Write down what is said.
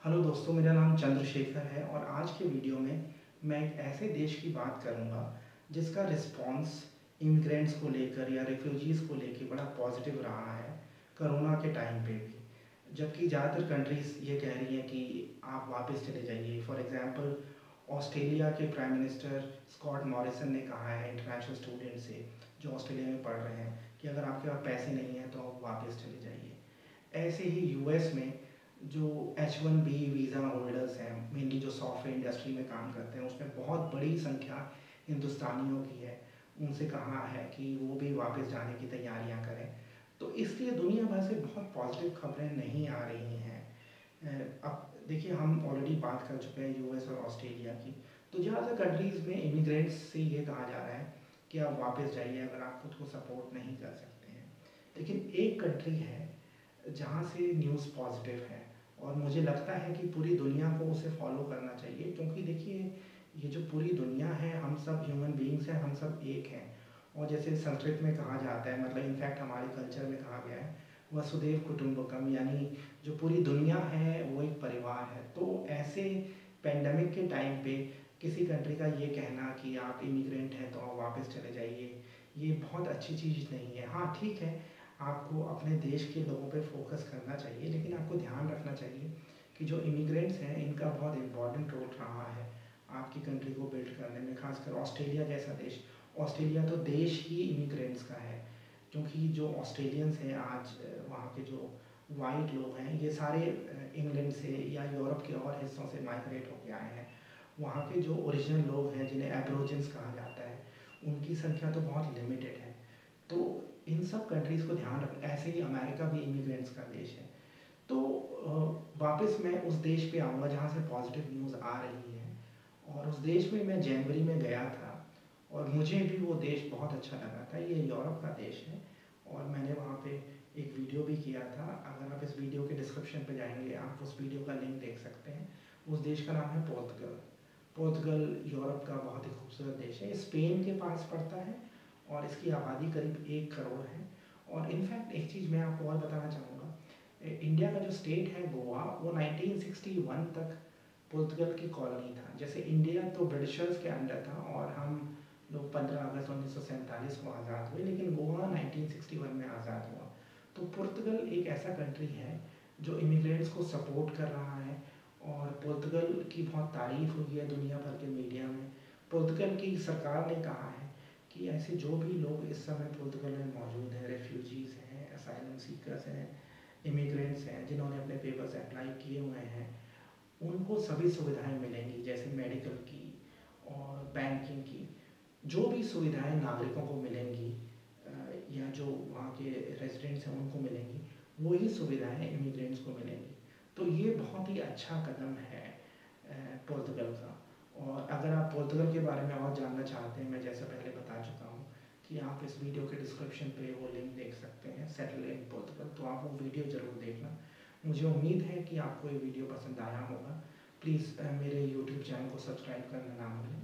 Hello दोस्तों, मेरा नाम चंद्रशेखर है और आज के वीडियो में मैं एक ऐसे देश की बात करूँगा जिसका रिस्पांस इमिग्रेंट्स को लेकर या रेफ्यूजीज़ को लेकर बड़ा पॉजिटिव रहा है कोरोना के टाइम पे भी। जबकि ज़्यादातर कंट्रीज़ ये कह रही हैं कि आप वापस चले जाइए। फॉर एग्ज़ाम्पल ऑस्ट्रेलिया के प्राइम मिनिस्टर स्कॉट मॉरिसन ने कहा है इंटरनेशनल स्टूडेंट से, जो ऑस्ट्रेलिया में पढ़ रहे हैं, कि अगर आपके पास पैसे नहीं हैं तो आप वापस चले जाइए। ऐसे ही यूएस में जो H one B visa holders हैं मेनली जो सॉफ्टवेयर इंडस्ट्री में काम करते हैं, उसमें बहुत बड़ी संख्या हिंदुस्तानियों की है। उनसे कहा है कि वो भी वापस जाने की तैयारियाँ करें। तो इसलिए दुनिया भर से बहुत पॉजिटिव खबरें नहीं आ रही हैं। अब देखिए, हम ऑलरेडी बात कर चुके हैं यूएस और ऑस्ट्रेलिया की। तो ज़्यादातर कंट्रीज़ में इमिग्रेंट्स से ये कहा जा रहा है कि आप वापस जाइए, अगर आप खुद को सपोर्ट नहीं कर सकते हैं। लेकिन एक कंट्री है जहाँ से न्यूज़ पॉजिटिव है। और मुझे लगता है कि पूरी दुनिया को उसे फॉलो करना चाहिए, क्योंकि देखिए, ये जो पूरी दुनिया है, हम सब ह्यूमन बींग्स हैं, हम सब एक हैं। और जैसे संस्कृत में कहा जाता है मतलब इनफैक्ट हमारे कल्चर में कहा गया है, वसुदेव कुटुम्बकम, यानी जो पूरी दुनिया है, वो एक परिवार है। तो ऐसे पेंडेमिक के टाइम पे किसी कंट्री का ये कहना कि आप इमिग्रेंट हैं तो आप वापस चले जाइए, ये बहुत अच्छी चीज़ नहीं है। हाँ ठीक है आपको अपने देश के लोगों पे फोकस करना चाहिए, लेकिन आपको ध्यान रखना चाहिए कि जो इमिग्रेंट्स हैं, इनका बहुत इंपॉर्टेंट रोल रहा है आपकी कंट्री को बिल्ड करने में, खासकर ऑस्ट्रेलिया जैसा देश। ऑस्ट्रेलिया तो देश ही इमिग्रेंट्स का है, क्योंकि जो ऑस्ट्रेलियंस हैं आज, वहाँ के जो वाइट लोग हैं, ये सारे इंग्लैंड से या यूरोप के और हिस्सों से माइग्रेट होकर आए हैं। वहाँ के जो ओरिजिनल लोग हैं, जिन्हें एब्रोजन्स कहा जाता है, उनकी संख्या तो बहुत लिमिटेड है। इन सब कंट्रीज़ को ध्यान रख, ऐसे ही अमेरिका भी इमिग्रेंट्स का देश है। तो वापस मैं उस देश पे आऊँगा जहाँ से पॉजिटिव न्यूज़ आ रही है। और उस देश में मैं जनवरी में गया था, और मुझे भी वो देश बहुत अच्छा लगा था। ये यूरोप का देश है, और मैंने वहाँ पे एक वीडियो भी किया था। अगर आप इस वीडियो के डिस्क्रिप्शन पे जाएँगे, आप उस वीडियो का लिंक देख सकते हैं। उस देश का नाम है पोर्तगल पोर्तगल यूरोप का बहुत ही खूबसूरत देश है। स्पेन के पास पड़ता है और इसकी आबादी करीब एक करोड़ है। और इनफैक्ट एक चीज़ मैं आपको और बताना चाहूँगा। इंडिया का जो स्टेट है गोवा, वो 1961 तक पुर्तगल की कॉलोनी था। जैसे इंडिया तो ब्रिटिशर्स के अंडर था और हम लोग 15 अगस्त उन्नीस सौ सैंतालीस को आज़ाद हुए, लेकिन गोवा 1961 में आज़ाद हुआ। तो पुर्तगल एक ऐसा कंट्री है जो इमिग्रेंट्स को सपोर्ट कर रहा है और पुर्तगल की बहुत तारीफ़ हुई है दुनिया भर के मीडिया में। पुर्तगल की सरकार ने कहा है कि ऐसे जो भी लोग इस समय पुर्तगल में मौजूद हैं रेफ्यूजीज़ हैं असाइलम सीकर्स हैं इमिग्रेंट्स हैं, जिन्होंने अपने पेपर्स अप्लाई किए हुए हैं, उनको सभी सुविधाएँ मिलेंगी, जैसे मेडिकल की और बैंकिंग की। जो भी सुविधाएँ नागरिकों को मिलेंगी या जो वहाँ के रेजिडेंट्स हैं, उनको मिलेंगी, वही सुविधाएँ इमिग्रेंट्स को मिलेंगी। तो ये बहुत ही अच्छा कदम है पुर्तगल का। और अगर आप पुर्तगल के बारे में और जानना चाहते हैं, मैं जैसे पहले बता कि आप इस वीडियो के डिस्क्रिप्शन पे वो लिंक देख सकते हैं सेटल इन पोर्तुगल तो आप वो वीडियो ज़रूर देखना। मुझे उम्मीद है कि आपको ये वीडियो पसंद आया होगा। प्लीज़ मेरे यूट्यूब चैनल को सब्सक्राइब करना ना भूलें।